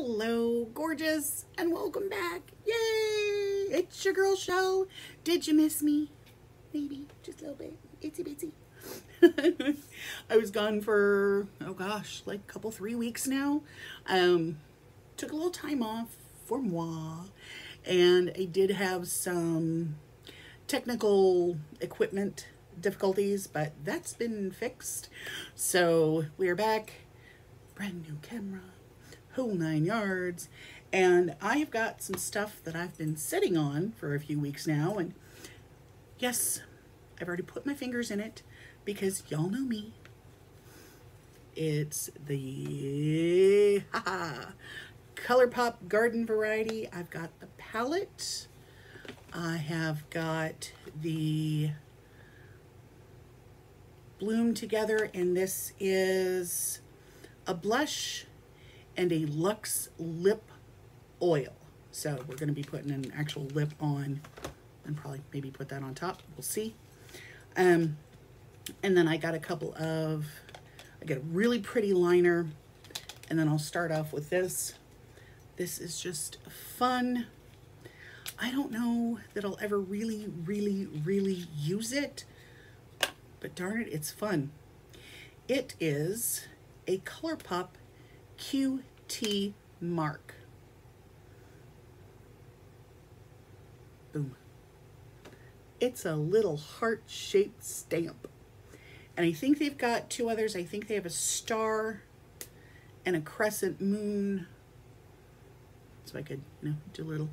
Hello, gorgeous, and welcome back. Yay! It's your girl Chell. Did you miss me? Maybe, just a little bit. Itsy bitsy. I was gone for, oh gosh, like a couple, three weeks now. Um, took a little time off for moi, and I did have some technical equipment difficulties, but that's been fixed. So we're back, brand new camera, whole nine yards. And I have got some stuff that I've been sitting on for a few weeks now. And yes, I've already put my fingers in it because y'all know me. It's the haha, ColourPop Garden Variety. I've got the palette. I have got the Bloom Together, and this is a blush and a Luxe lip oil. So we're going to be putting an actual lip on and probably maybe put that on top. We'll see. Um, and then I got a couple of, I got a really pretty liner. And then I'll start off with this. This is just fun. I don't know that I'll ever really, really, really use it. But darn it, it's fun. It is a ColourPop QT mark. Boom. It's a little heart-shaped stamp. And I think they've got two others. I think they have a star and a crescent moon. So I could, you know, do a little,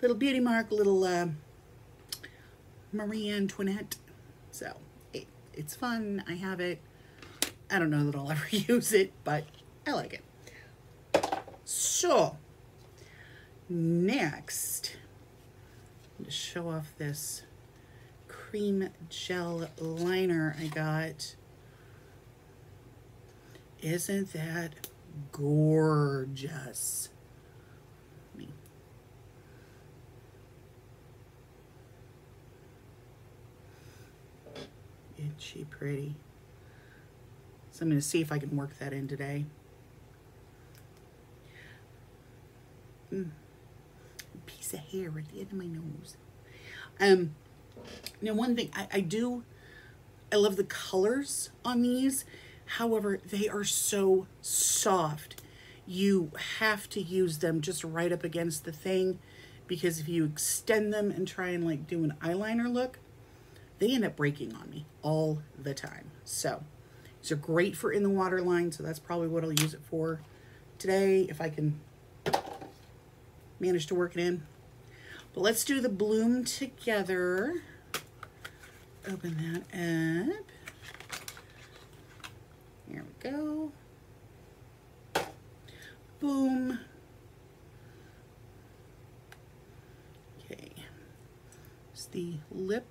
little beauty mark, little uh, Marie Antoinette. So it, it's fun. I have it. I don't know that I'll ever use it, but I like it. So, next, to show off this cream gel liner I got. Isn't that gorgeous? Isn't she pretty? So I'm going to see if I can work that in today. Mm. Piece of hair at the end of my nose. Um, now one thing, I, I do, I love the colors on these. However, they are so soft. You have to use them just right up against the thing because if you extend them and try and like do an eyeliner look, they end up breaking on me all the time. So these are great for in the water line. So that's probably what I'll use it for today if I can manage to work it in. But let's do the bloom together. Open that up. Here we go. Boom. Okay. It's the lip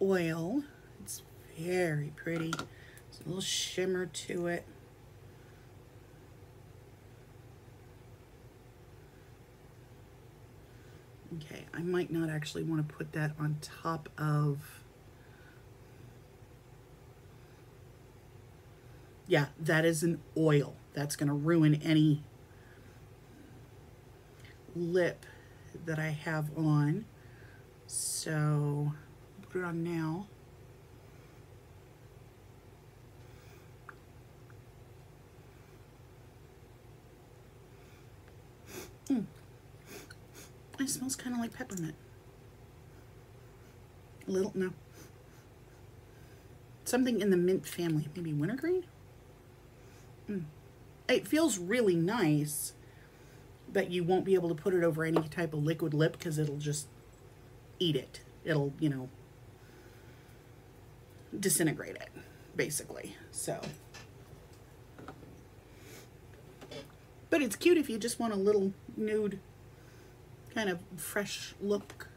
oil. It's very pretty. There's a little shimmer to it. Okay, I might not actually want to put that on top of... Yeah, that is an oil. That's going to ruin any lip that I have on. So, put it on now. Mm. It smells kind of like peppermint. A little, no. Something in the mint family. Maybe wintergreen? Mm. It feels really nice, but you won't be able to put it over any type of liquid lip because it'll just eat it. It'll, you know, disintegrate it, basically. So. But it's cute if you just want a little nude kind of fresh look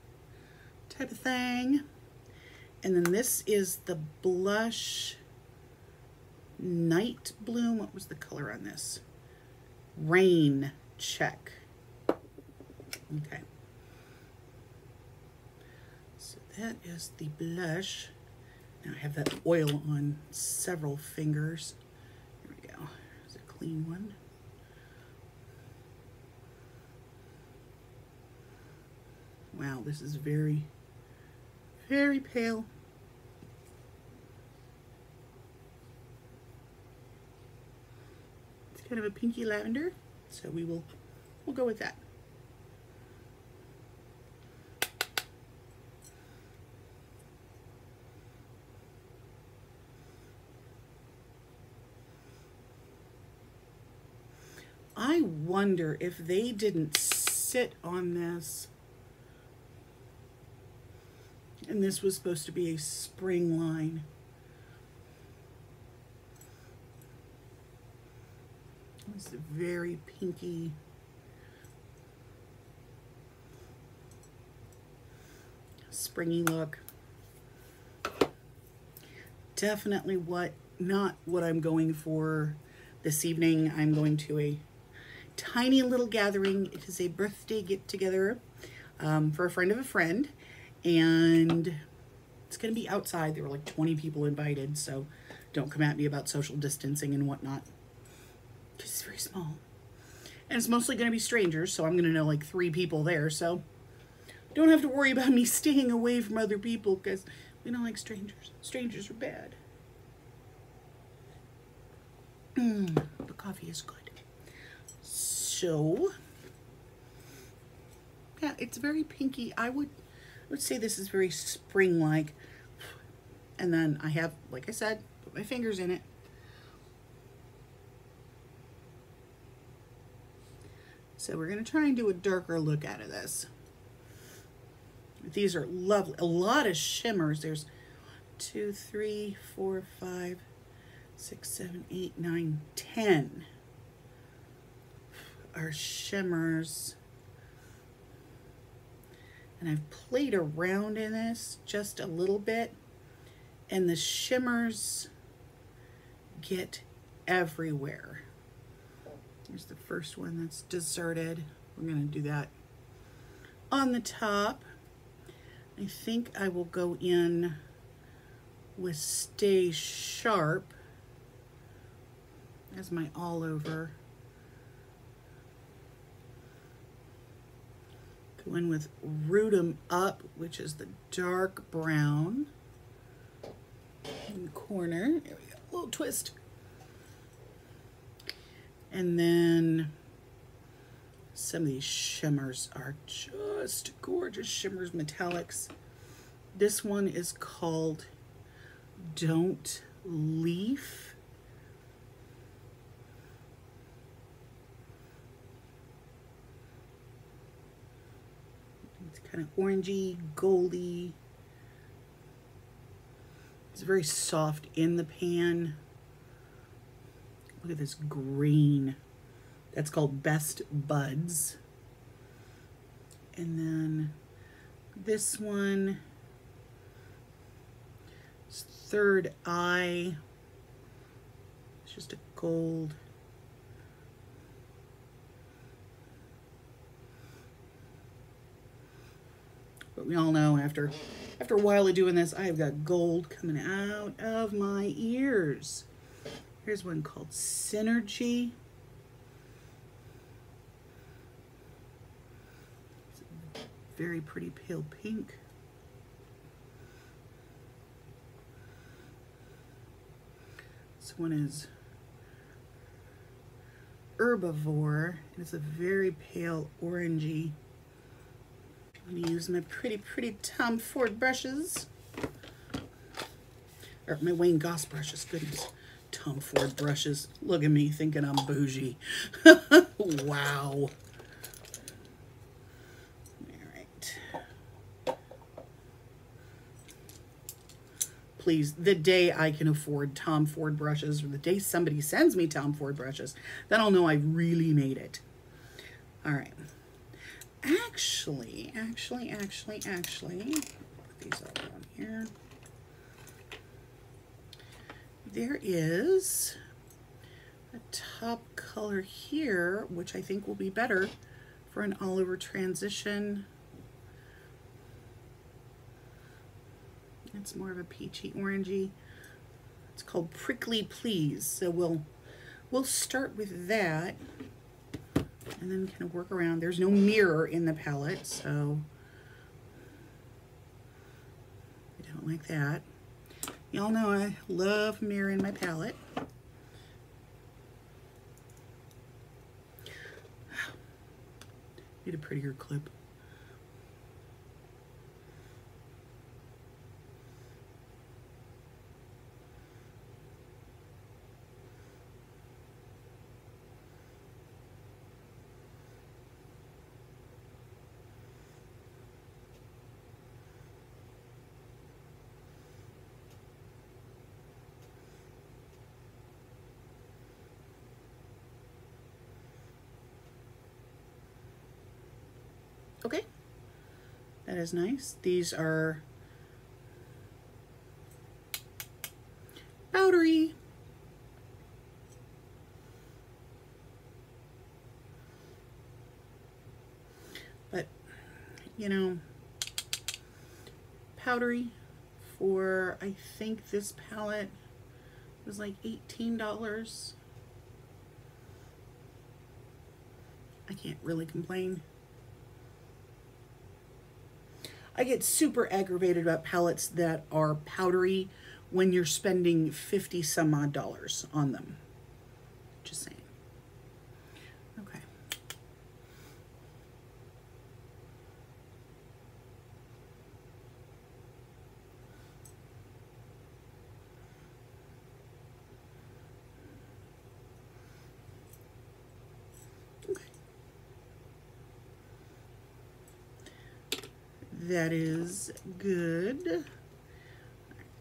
type of thing. And then this is the blush Night Bloom. What was the color on this? Rain Check. Okay. So that is the blush. Now I have that oil on several fingers. Here we go. There's a clean one. Wow, this is very, very pale. It's kind of a pinky lavender, so we will we'll go with that. I wonder if they didn't sit on this and this was supposed to be a spring line. It's a very pinky. Springy look. Definitely what, not what I'm going for this evening. I'm going to a tiny little gathering. It is a birthday get together um, for a friend of a friend and it's going to be outside. There were like 20 people invited, so don't come at me about social distancing and whatnot. Because it's very small. And it's mostly going to be strangers, so I'm going to know like three people there, so don't have to worry about me staying away from other people because we don't like strangers. Strangers are bad. Mm, the coffee is good. So, yeah, it's very pinky. I would would say this is very spring-like. And then I have, like I said, put my fingers in it. So we're going to try and do a darker look out of this. These are lovely. A lot of shimmers. There's two, three, four, five, six, seven, eight, nine, ten are shimmers and I've played around in this just a little bit and the shimmers get everywhere. Here's the first one that's deserted. We're going to do that on the top. I think I will go in with Stay Sharp as my all over. In with Root 'em Up, which is the dark brown in the corner. There we go, a little twist. And then some of these shimmers are just gorgeous shimmers metallics. This one is called Don't Leaf. Kind of orangey, goldy. It's very soft in the pan. Look at this green. That's called Best Buds. And then this one, Third Eye. It's just a gold. We all know after after a while of doing this, I've got gold coming out of my ears. Here's one called Synergy. very pretty pale pink. This one is Herbivore. It's a very pale orangey I'm to use my pretty, pretty Tom Ford brushes. Or my Wayne Goss brushes, goodness. Tom Ford brushes. Look at me thinking I'm bougie. wow. All right. Please, the day I can afford Tom Ford brushes or the day somebody sends me Tom Ford brushes, then I'll know I really made it. All right actually, actually, actually, actually, put these all down here. There is a top color here, which I think will be better for an all over transition. It's more of a peachy orangey. It's called Prickly Please. So we'll we'll start with that and then kind of work around. There's no mirror in the palette, so I don't like that. Y'all know I love mirroring my palette. Need a prettier clip. That is nice. These are powdery. But, you know, powdery for, I think this palette was like $18. I can't really complain. I get super aggravated about palettes that are powdery when you're spending 50 some odd dollars on them. Just saying. Okay. Okay. That is good.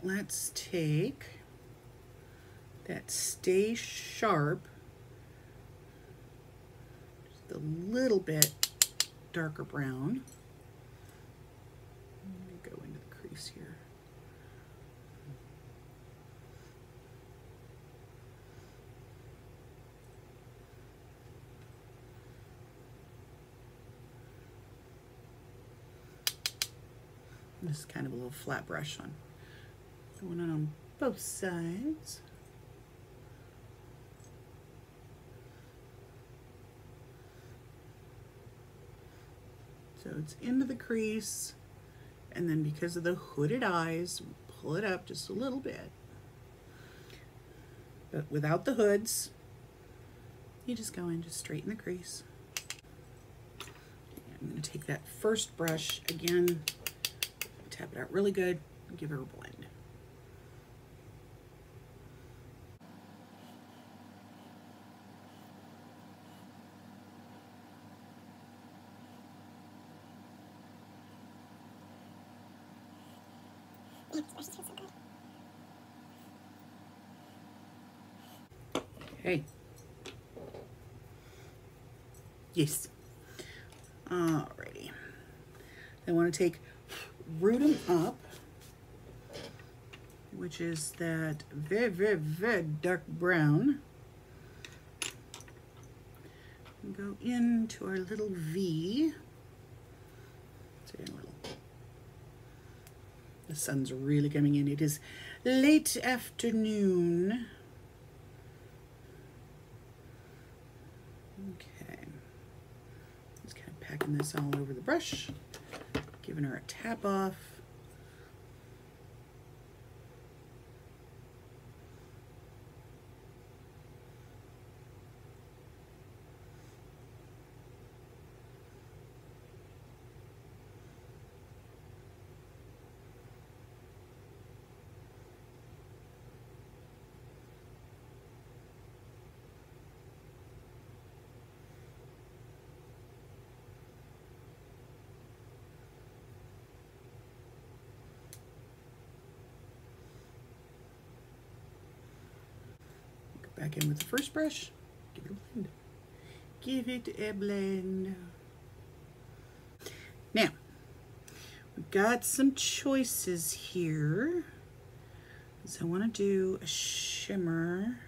Let's take that Stay Sharp, just a little bit darker brown. Let me go into the crease here. Is kind of a little flat brush on. Going on on both sides. So it's into the crease, and then because of the hooded eyes, pull it up just a little bit. But without the hoods, you just go in, just straighten the crease. I'm going to take that first brush again, tap it out really good, give her a blend. Okay. Yes. Alrighty. I want to take Root 'em Up, which is that very, very, very dark brown. And go into our little V. The sun's really coming in. It is late afternoon. Okay. Just kind of packing this all over the brush, giving her a tap off. Go back in with the first brush, give it a blend. Give it a blend. Now, we've got some choices here. So I want to do a shimmer.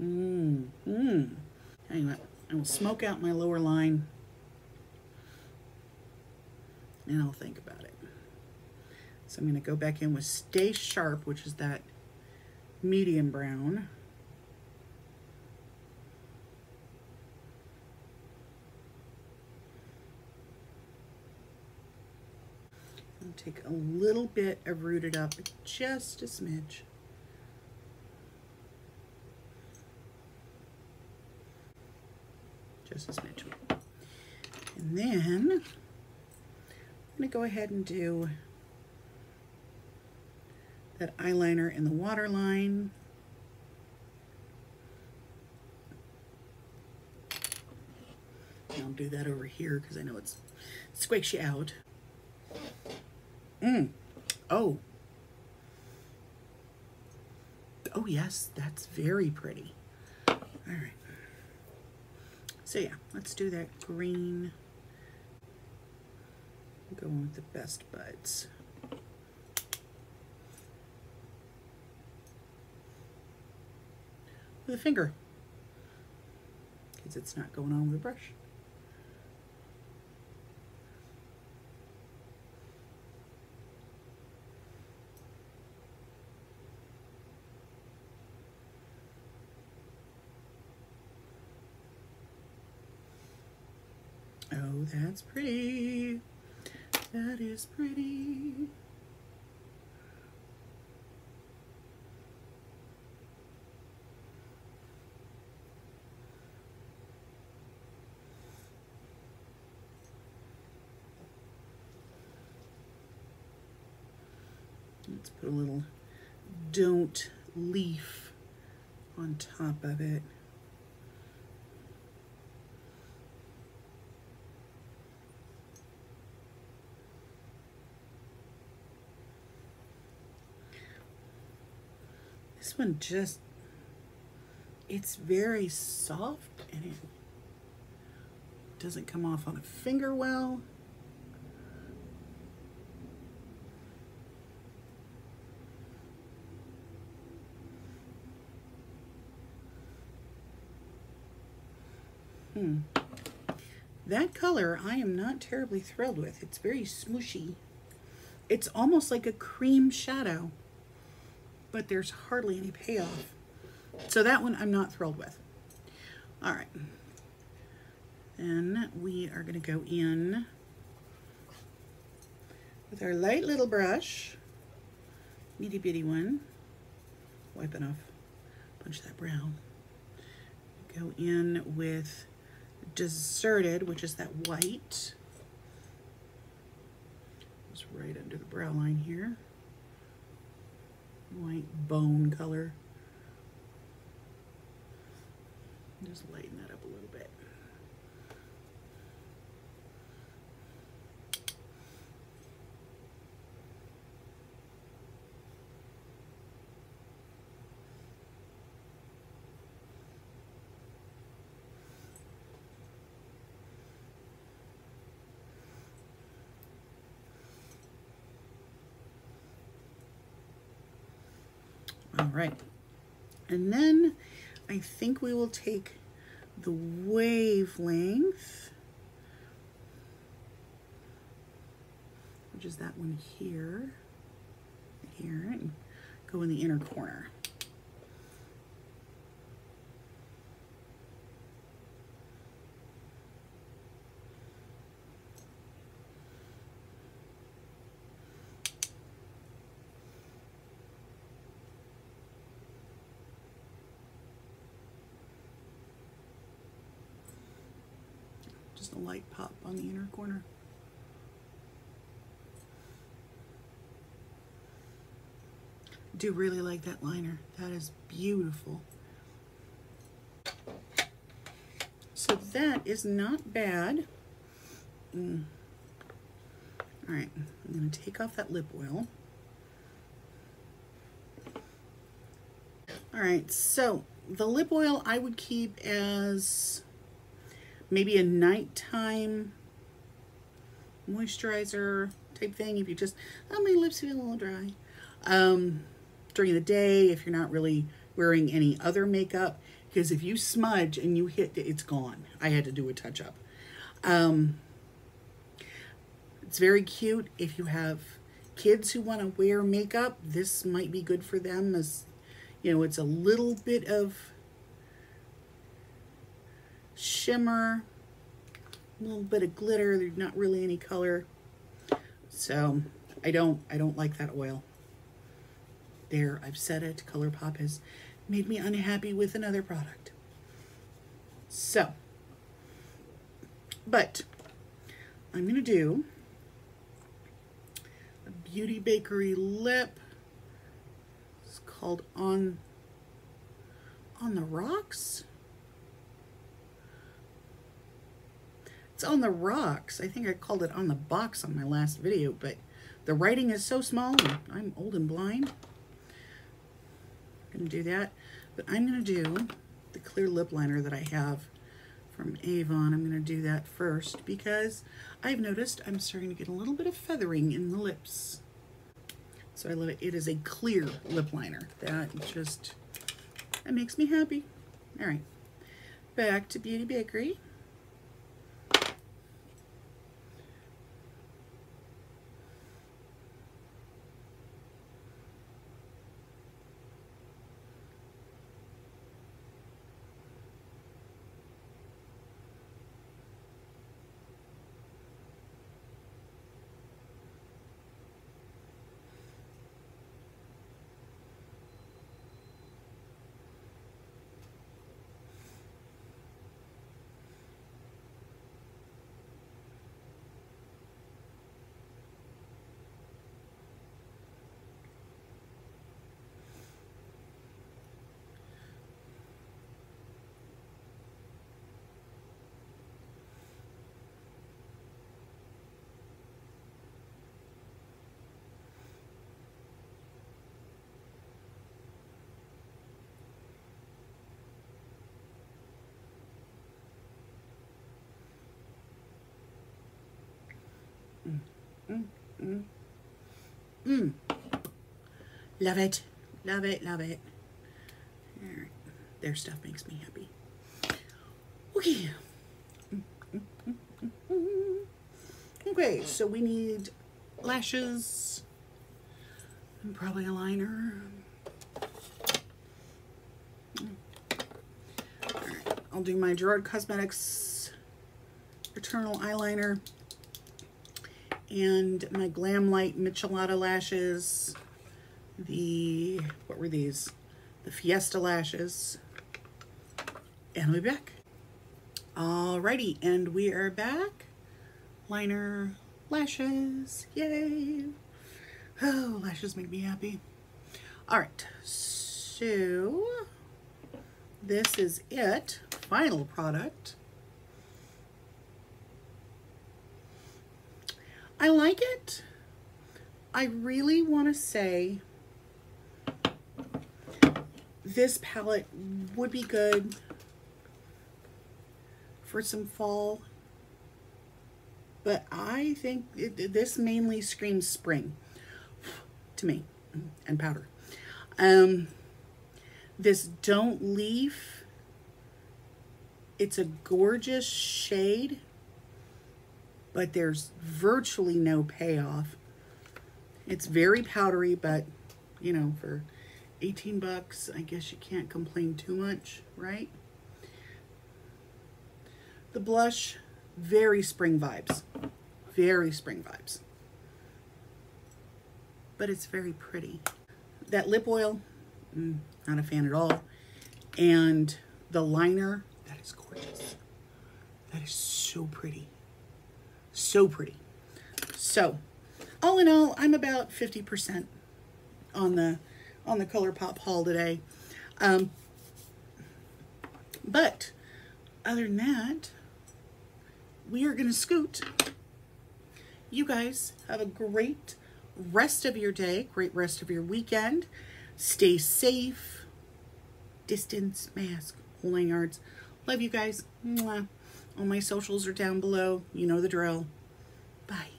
Mmm, mmm. Anyway, I will smoke out my lower line and I'll think about it. So I'm going to go back in with Stay Sharp, which is that medium brown. And take a little bit of Rooted Up, just a smidge. Just a smidge. And then going to go ahead and do that eyeliner in the waterline. I'll do that over here because I know it's squishy you out. Mm. Oh. Oh yes, that's very pretty. All right. So yeah, let's do that green. Going with the best buds. With a finger. Because it's not going on with a brush. Oh, that's pretty. That is pretty. Let's put a little don't leaf on top of it. This one just, it's very soft and it doesn't come off on a finger well. Hmm. That color I am not terribly thrilled with. It's very smooshy. It's almost like a cream shadow but there's hardly any payoff. So that one I'm not thrilled with. All right. Then we are going to go in with our light little brush, itty bitty one, wipe it off, punch that brown. Go in with Deserted, which is that white. It's right under the brow line here white bone color. Just lighten that up a little bit. All right. And then I think we will take the wavelength, which is that one here, here, and go in the inner corner. Pop on the inner corner. do really like that liner. That is beautiful. So that is not bad. Mm. All right, I'm gonna take off that lip oil. All right, so the lip oil I would keep as maybe a nighttime moisturizer type thing if you just, oh, my lips feel a little dry. Um, during the day, if you're not really wearing any other makeup, because if you smudge and you hit it, it's gone. I had to do a touch up. Um, it's very cute if you have kids who want to wear makeup. This might be good for them as, you know, it's a little bit of shimmer, a little bit of glitter. There's not really any color. So I don't, I don't like that oil. There, I've said it. ColourPop has made me unhappy with another product. So, but I'm going to do a Beauty Bakery lip. It's called On on the Rocks. It's on the rocks. I think I called it on the box on my last video, but the writing is so small I'm old and blind. I'm to do that. But I'm going to do the clear lip liner that I have from Avon. I'm going to do that first because I've noticed I'm starting to get a little bit of feathering in the lips. So I love it. It is a clear lip liner. That just, that makes me happy. All right, back to Beauty Bakery. Mm, mm. Love it. Love it. Love it. All right. Their stuff makes me happy. Okay. Okay, so we need lashes and probably a liner. I'll do my Gerard Cosmetics Eternal Eyeliner and my Glamlite Michelada lashes, the, what were these? The Fiesta lashes, and we'll be back. Alrighty, and we are back. Liner, lashes, yay. Oh, lashes make me happy. All right, so this is it, final product. I like it. I really want to say this palette would be good for some fall. But I think it, this mainly screams spring to me and powder. Um, this Don't Leaf, it's a gorgeous shade but there's virtually no payoff. It's very powdery, but you know, for 18 bucks, I guess you can't complain too much, right? The blush, very spring vibes. Very spring vibes. But it's very pretty. That lip oil, mm, not a fan at all. And the liner, that is gorgeous. That is so pretty. So pretty. So, all in all, I'm about 50% on the on the ColourPop haul today. Um, but other than that, we are going to scoot. You guys have a great rest of your day, great rest of your weekend. Stay safe. Distance, mask, whole nine yards. Love you guys. Mwah. All my socials are down below. You know the drill. Bye.